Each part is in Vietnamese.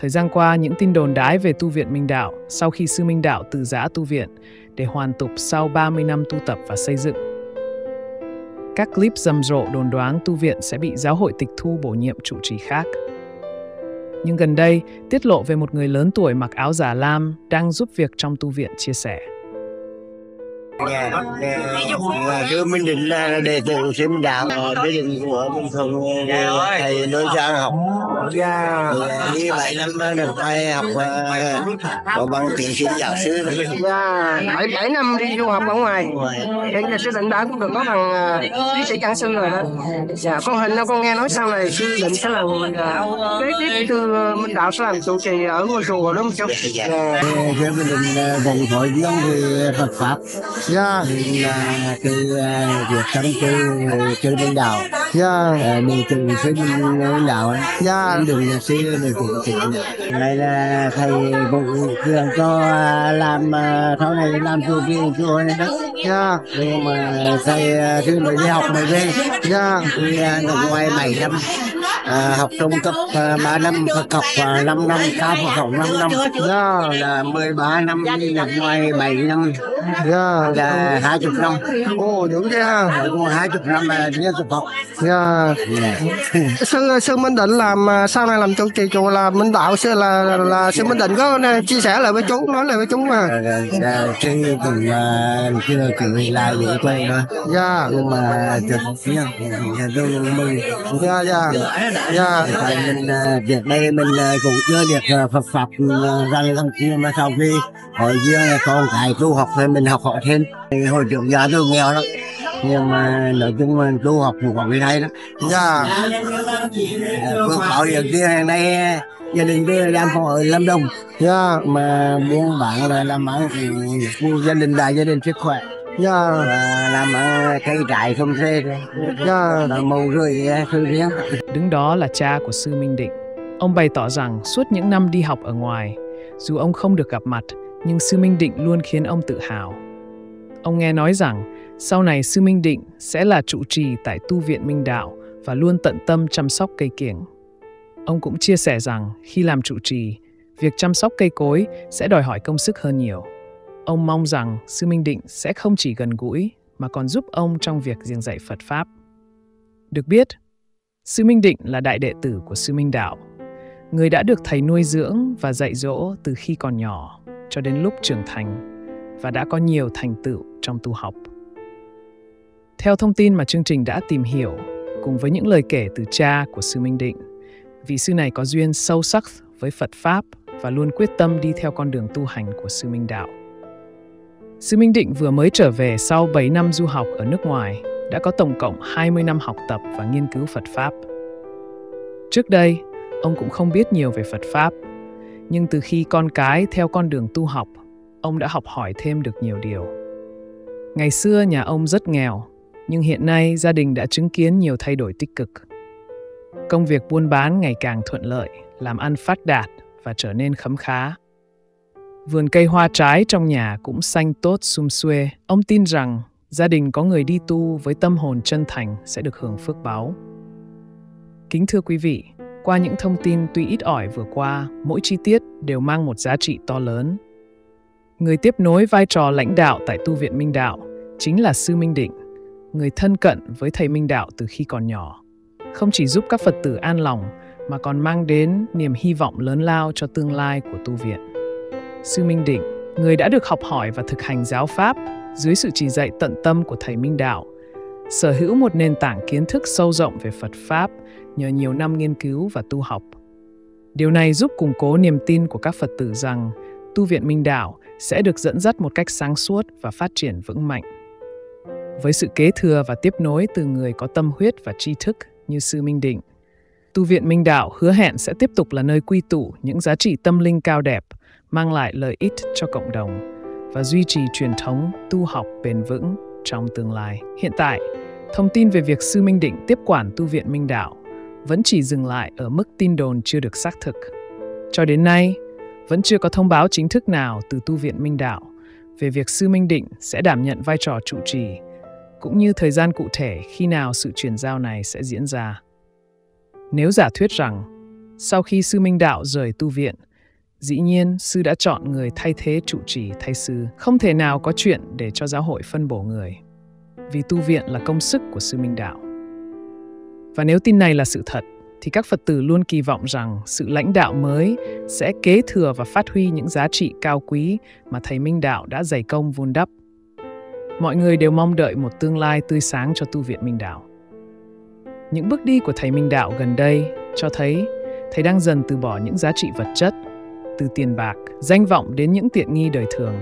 Thời gian qua, những tin đồn đái về tu viện Minh Đạo sau khi sư Minh Đạo từ giã tu viện để hoàn tục sau 30 năm tu tập và xây dựng. Các clip rầm rộ đồn đoán tu viện sẽ bị giáo hội tịch thu bổ nhiệm trụ trì khác. Nhưng gần đây, tiết lộ về một người lớn tuổi mặc áo giả lam đang giúp việc trong tu viện chia sẻ. Dạ, dạ, cứ Minh Định là đệ tử của Minh Đạo, đệ tử của Minh Thuận, thầy nói sang học. Dạ. Như vậy năm được thầy học có bằng tiến sĩ giáo sư. Dạ, bảy bảy năm đi du học ở ngoài. Hiện giờ sư định đã cũng được có bằng tiến sĩ giảng sư rồi đó. Dạ, con hình con nghe nói sau này sư định sẽ làm kế tiếp từ Minh Đạo sẽ làm trụ trì ở ngôi chùa đúng không chú? Dạ. Sư Minh Định đồng hội dương về Phật Pháp. Dạ. là từ à, việc sống từ à, chơi bên đảo Dạ. mình từ phía bên đạo Dạ. đường nhà sư mình cũng chỉ này là thầy cũng thường cho làm sau này làm chùa kia chùa này đó Dạ. nhưng mà thầy sư mới đi học mới về Dạ. đi ở ngoài bảy năm à, học trung cấp à, 3 năm Phật học và 5 năm cao Phật học 5 năm Dạ. là 13 năm đi nước ngoài 7 năm Dạ. là 20 năm Ồ, đúng thế ha. cũng 20 năm là liên tục học Dạ. sư sư Minh Định làm à, sau này làm trụ trì chùa là Minh Đạo sư là là sư Minh Định có chia sẻ lại với chú nói lại với chú mà. sư cũng chưa cử lại để quay nữa Dạ. nhưng mà thực tôi mừng Dạ dạ. Dạ. mình à, việc đây mình à, cũng chưa được Phật pháp răng răng kia mà sau khi hồi là con cái tu học thì mình học hỏi thêm hồi trước giờ tôi nghèo lắm nhưng mà nói chung là tu học cũng có cái hay đó Dạ. phước bảo điều kia hàng nay gia đình tôi đang phòng ở Lâm Đồng Dạ. mà buôn bán là làm ăn thì gia đình đại gia đình sức khỏe Dạ. làm ở cây trại không thuê Dạ. là màu rơi thư riêng Đứng đó là cha của sư Minh Định. Ông bày tỏ rằng suốt những năm đi học ở ngoài, dù ông không được gặp mặt, nhưng sư Minh Định luôn khiến ông tự hào. Ông nghe nói rằng sau này sư Minh Định sẽ là trụ trì tại tu viện Minh Đạo và luôn tận tâm chăm sóc cây kiểng. Ông cũng chia sẻ rằng khi làm trụ trì, việc chăm sóc cây cối sẽ đòi hỏi công sức hơn nhiều. Ông mong rằng sư Minh Định sẽ không chỉ gần gũi mà còn giúp ông trong việc giảng dạy Phật Pháp. Được biết, Sư Minh Định là đại đệ tử của Sư Minh Đạo, người đã được thầy nuôi dưỡng và dạy dỗ từ khi còn nhỏ cho đến lúc trưởng thành và đã có nhiều thành tựu trong tu học. Theo thông tin mà chương trình đã tìm hiểu, cùng với những lời kể từ cha của Sư Minh Định, vị sư này có duyên sâu sắc với Phật Pháp và luôn quyết tâm đi theo con đường tu hành của Sư Minh Đạo. Sư Minh Định vừa mới trở về sau 7 năm du học ở nước ngoài, đã có tổng cộng 20 năm học tập và nghiên cứu Phật Pháp. Trước đây, ông cũng không biết nhiều về Phật Pháp, nhưng từ khi con cái theo con đường tu học, ông đã học hỏi thêm được nhiều điều. Ngày xưa nhà ông rất nghèo, nhưng hiện nay gia đình đã chứng kiến nhiều thay đổi tích cực. Công việc buôn bán ngày càng thuận lợi, làm ăn phát đạt và trở nên khấm khá. Vườn cây hoa trái trong nhà cũng xanh tốt sum xuê. Ông tin rằng gia đình có người đi tu với tâm hồn chân thành sẽ được hưởng phước báo. Kính thưa quý vị, qua những thông tin tuy ít ỏi vừa qua, mỗi chi tiết đều mang một giá trị to lớn. Người tiếp nối vai trò lãnh đạo tại tu viện Minh Đạo chính là Sư Minh Định, người thân cận với thầy Minh Đạo từ khi còn nhỏ. Không chỉ giúp các Phật tử an lòng mà còn mang đến niềm hy vọng lớn lao cho tương lai của tu viện. Sư Minh Định, người đã được học hỏi và thực hành giáo pháp dưới sự chỉ dạy tận tâm của thầy Minh Đạo, sở hữu một nền tảng kiến thức sâu rộng về Phật Pháp nhờ nhiều năm nghiên cứu và tu học. Điều này giúp củng cố niềm tin của các Phật tử rằng tu viện Minh Đạo sẽ được dẫn dắt một cách sáng suốt và phát triển vững mạnh. Với sự kế thừa và tiếp nối từ người có tâm huyết và tri thức như Sư Minh Định, tu viện Minh Đạo hứa hẹn sẽ tiếp tục là nơi quy tụ những giá trị tâm linh cao đẹp, mang lại lợi ích cho cộng đồng và duy trì truyền thống tu học bền vững trong tương lai. Hiện tại, thông tin về việc Sư Minh Định tiếp quản tu viện Minh Đạo vẫn chỉ dừng lại ở mức tin đồn chưa được xác thực. Cho đến nay, vẫn chưa có thông báo chính thức nào từ tu viện Minh Đạo về việc Sư Minh Định sẽ đảm nhận vai trò trụ trì, cũng như thời gian cụ thể khi nào sự chuyển giao này sẽ diễn ra. Nếu giả thuyết rằng Sau khi sư Minh Đạo rời tu viện, dĩ nhiên sư đã chọn người thay thế trụ trì thay sư. Không thể nào có chuyện để cho giáo hội phân bổ người. Vì tu viện là công sức của sư Minh Đạo. Và nếu tin này là sự thật, thì các Phật tử luôn kỳ vọng rằng sự lãnh đạo mới sẽ kế thừa và phát huy những giá trị cao quý mà Thầy Minh Đạo đã dày công vun đắp. Mọi người đều mong đợi một tương lai tươi sáng cho tu viện Minh Đạo. Những bước đi của Thầy Minh Đạo gần đây cho thấy Thầy đang dần từ bỏ những giá trị vật chất, từ tiền bạc, danh vọng đến những tiện nghi đời thường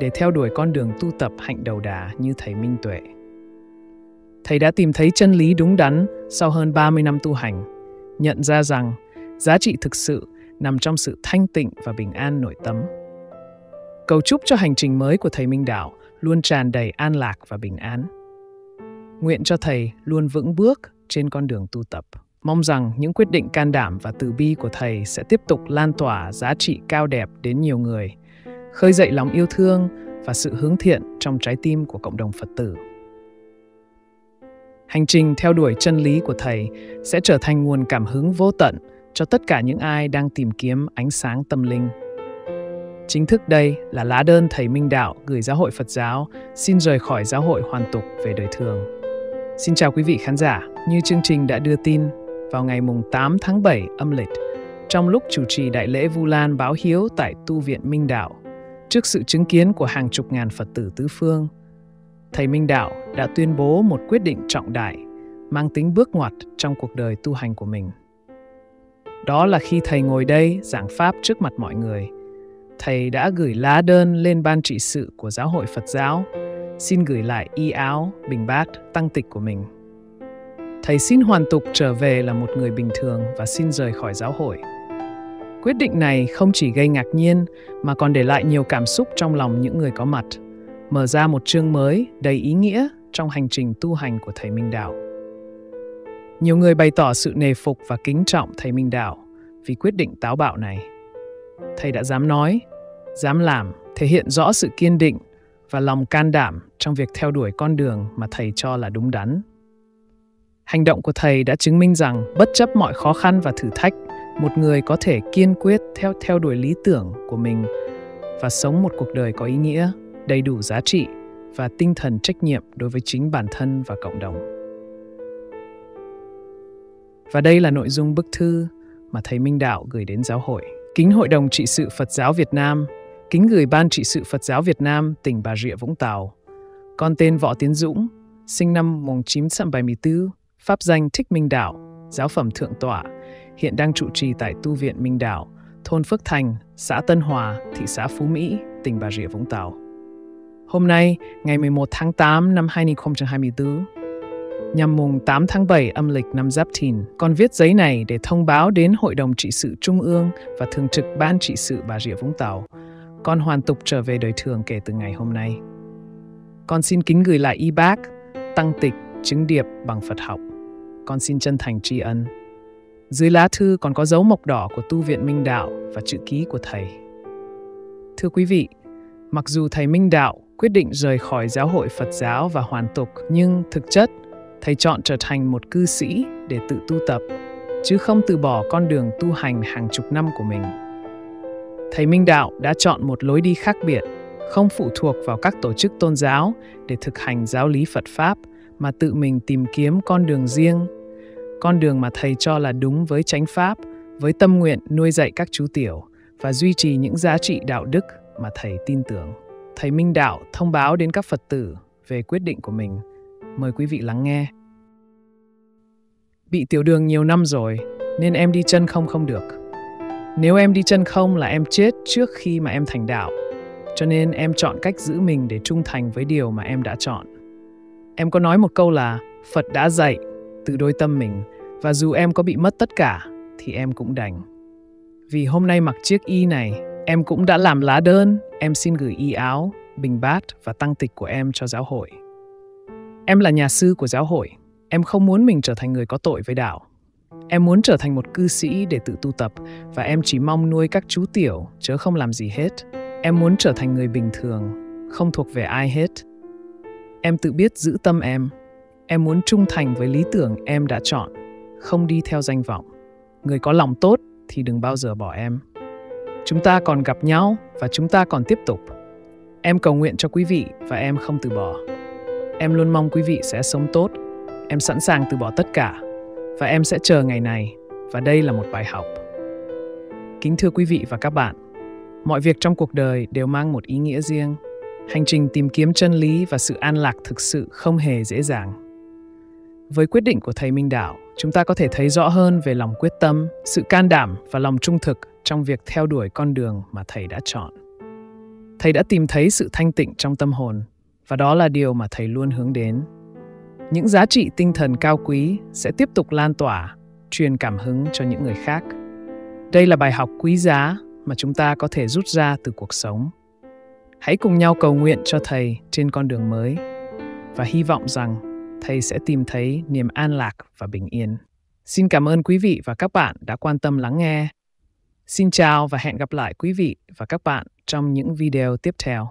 để theo đuổi con đường tu tập hạnh đầu đà như Thầy Minh Tuệ. Thầy đã tìm thấy chân lý đúng đắn sau hơn 30 năm tu hành, nhận ra rằng giá trị thực sự nằm trong sự thanh tịnh và bình an nội tâm. Cầu chúc cho hành trình mới của Thầy Minh Đạo luôn tràn đầy an lạc và bình an. Nguyện cho Thầy luôn vững bước trên con đường tu tập. Mong rằng những quyết định can đảm và từ bi của Thầy sẽ tiếp tục lan tỏa giá trị cao đẹp đến nhiều người, khơi dậy lòng yêu thương và sự hướng thiện trong trái tim của cộng đồng Phật tử. Hành trình theo đuổi chân lý của Thầy sẽ trở thành nguồn cảm hứng vô tận cho tất cả những ai đang tìm kiếm ánh sáng tâm linh. Chính thức đây là lá đơn Thầy Minh Đạo gửi Giáo hội Phật giáo xin rời khỏi giáo hội hoàn tục về đời thường. Xin chào quý vị khán giả, như chương trình đã đưa tin, vào ngày mùng 8 tháng 7 âm lịch, trong lúc chủ trì đại lễ Vu Lan báo hiếu tại tu viện Minh Đạo, trước sự chứng kiến của hàng chục ngàn Phật tử tứ phương, Thầy Minh Đạo đã tuyên bố một quyết định trọng đại, mang tính bước ngoặt trong cuộc đời tu hành của mình. Đó là khi thầy ngồi đây giảng pháp trước mặt mọi người, thầy đã gửi lá đơn lên ban trị sự của giáo hội Phật giáo, xin gửi lại y áo, bình bát, tăng tịch của mình. Thầy xin hoàn tục trở về là một người bình thường và xin rời khỏi giáo hội. Quyết định này không chỉ gây ngạc nhiên mà còn để lại nhiều cảm xúc trong lòng những người có mặt – mở ra một chương mới đầy ý nghĩa trong hành trình tu hành của thầy Minh Đạo. Nhiều người bày tỏ sự nề phục và kính trọng thầy Minh Đạo vì quyết định táo bạo này. Thầy đã dám nói, dám làm, thể hiện rõ sự kiên định và lòng can đảm trong việc theo đuổi con đường mà thầy cho là đúng đắn. Hành động của thầy đã chứng minh rằng bất chấp mọi khó khăn và thử thách, một người có thể kiên quyết theo theo đuổi lý tưởng của mình và sống một cuộc đời có ý nghĩa đầy đủ giá trị và tinh thần trách nhiệm đối với chính bản thân và cộng đồng. Và đây là nội dung bức thư mà thầy Minh Đạo gửi đến giáo hội. Kính Hội đồng trị sự Phật giáo Việt Nam, kính gửi Ban trị sự Phật giáo Việt Nam tỉnh Bà Rịa Vũng Tàu. Con tên Võ Tiến Dũng, sinh năm 1974, pháp danh Thích Minh Đạo, giáo phẩm thượng tọa, hiện đang trụ trì tại tu viện Minh Đạo, thôn Phước Thành, xã Tân Hòa, thị xã Phú Mỹ, tỉnh Bà Rịa Vũng Tàu. Hôm nay, ngày 11 tháng 8 năm 2024, nhằm mùng 8 tháng 7 âm lịch năm Giáp Thìn, con viết giấy này để thông báo đến Hội đồng trị sự Trung ương và Thường trực Ban trị sự Bà Rịa Vũng Tàu. Con hoàn tục trở về đời thường kể từ ngày hôm nay. Con xin kính gửi lại y bác, tăng tịch, chứng điệp bằng Phật học. Con xin chân thành tri ân. Dưới lá thư còn có dấu mộc đỏ của tu viện Minh Đạo và chữ ký của thầy. Thưa quý vị, mặc dù thầy Minh Đạo quyết định rời khỏi giáo hội Phật giáo và hoàn tục, nhưng thực chất, thầy chọn trở thành một cư sĩ để tự tu tập, chứ không từ bỏ con đường tu hành hàng chục năm của mình. Thầy Minh Đạo đã chọn một lối đi khác biệt, không phụ thuộc vào các tổ chức tôn giáo để thực hành giáo lý Phật Pháp, mà tự mình tìm kiếm con đường riêng, con đường mà thầy cho là đúng với chánh Pháp, với tâm nguyện nuôi dạy các chú tiểu và duy trì những giá trị đạo đức mà thầy tin tưởng thầy Minh Đạo thông báo đến các Phật tử về quyết định của mình. Mời quý vị lắng nghe. Bị tiểu đường nhiều năm rồi, nên em đi chân không không được. Nếu em đi chân không là em chết trước khi mà em thành đạo. Cho nên em chọn cách giữ mình để trung thành với điều mà em đã chọn. Em có nói một câu là Phật đã dạy từ đôi tâm mình và dù em có bị mất tất cả thì em cũng đành. Vì hôm nay mặc chiếc y này Em cũng đã làm lá đơn, em xin gửi y áo, bình bát và tăng tịch của em cho giáo hội. Em là nhà sư của giáo hội, em không muốn mình trở thành người có tội với đạo. Em muốn trở thành một cư sĩ để tự tu tập và em chỉ mong nuôi các chú tiểu, chứ không làm gì hết. Em muốn trở thành người bình thường, không thuộc về ai hết. Em tự biết giữ tâm em. Em muốn trung thành với lý tưởng em đã chọn, không đi theo danh vọng. Người có lòng tốt thì đừng bao giờ bỏ em. Chúng ta còn gặp nhau và chúng ta còn tiếp tục. Em cầu nguyện cho quý vị và em không từ bỏ. Em luôn mong quý vị sẽ sống tốt. Em sẵn sàng từ bỏ tất cả và em sẽ chờ ngày này và đây là một bài học. Kính thưa quý vị và các bạn, mọi việc trong cuộc đời đều mang một ý nghĩa riêng. Hành trình tìm kiếm chân lý và sự an lạc thực sự không hề dễ dàng. Với quyết định của thầy Minh Đạo, chúng ta có thể thấy rõ hơn về lòng quyết tâm, sự can đảm và lòng trung thực trong việc theo đuổi con đường mà thầy đã chọn. Thầy đã tìm thấy sự thanh tịnh trong tâm hồn và đó là điều mà thầy luôn hướng đến. Những giá trị tinh thần cao quý sẽ tiếp tục lan tỏa, truyền cảm hứng cho những người khác. Đây là bài học quý giá mà chúng ta có thể rút ra từ cuộc sống. Hãy cùng nhau cầu nguyện cho thầy trên con đường mới và hy vọng rằng thầy sẽ tìm thấy niềm an lạc và bình yên. Xin cảm ơn quý vị và các bạn đã quan tâm lắng nghe. Xin chào và hẹn gặp lại quý vị và các bạn trong những video tiếp theo.